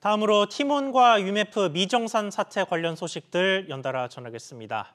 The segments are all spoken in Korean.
다음으로 티몬과 유메프 미정산 사태 관련 소식들 연달아 전하겠습니다.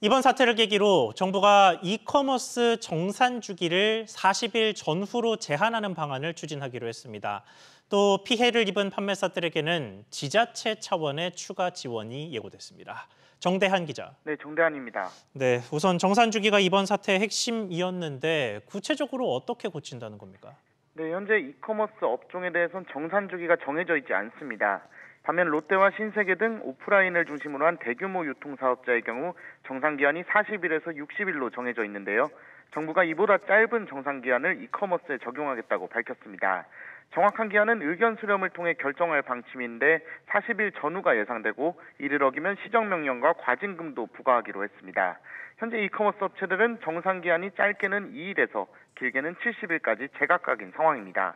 이번 사태를 계기로 정부가 이커머스 정산 주기를 40일 전후로 제한하는 방안을 추진하기로 했습니다. 또 피해를 입은 판매사들에게는 지자체 차원의 추가 지원이 예고됐습니다. 정대한 기자. 네, 정대한입니다. 네, 우선 정산 주기가 이번 사태의 핵심이었는데 구체적으로 어떻게 고친다는 겁니까? 네, 현재 이커머스 업종에 대해선 정산 주기가 정해져 있지 않습니다. 반면 롯데와 신세계 등 오프라인을 중심으로 한 대규모 유통 사업자의 경우 정산 기한이 40일에서 60일로 정해져 있는데요. 정부가 이보다 짧은 정산기한을 이커머스에 적용하겠다고 밝혔습니다. 정확한 기한은 의견 수렴을 통해 결정할 방침인데 40일 전후가 예상되고 이를 어기면 시정명령과 과징금도 부과하기로 했습니다. 현재 이커머스 업체들은 정상 기한이 짧게는 2일에서 길게는 70일까지 제각각인 상황입니다.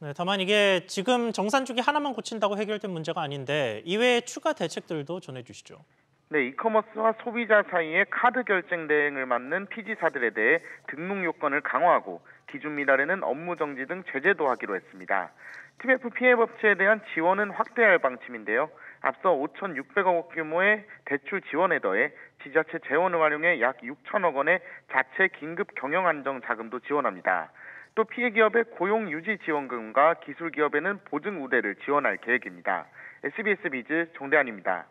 네, 다만 이게 지금 정산 주기 하나만 고친다고 해결된 문제가 아닌데 이외에 추가 대책들도 전해주시죠. 네, 이커머스와 소비자 사이의 카드 결정 대행을 맡는 피지사들에 대해 등록 요건을 강화하고 기준 미달에는 업무 정지 등 제재도 하기로 했습니다. TF 피해 법체에 대한 지원은 확대할 방침인데요. 앞서 5,600억 규모의 대출 지원에 더해 지자체 재원을 활용해 약 6천억 원의 자체 긴급 경영 안정 자금도 지원합니다. 또 피해 기업의 고용 유지 지원금과 기술 기업에는 보증 우대를 지원할 계획입니다. SBS 비즈 종대한입니다.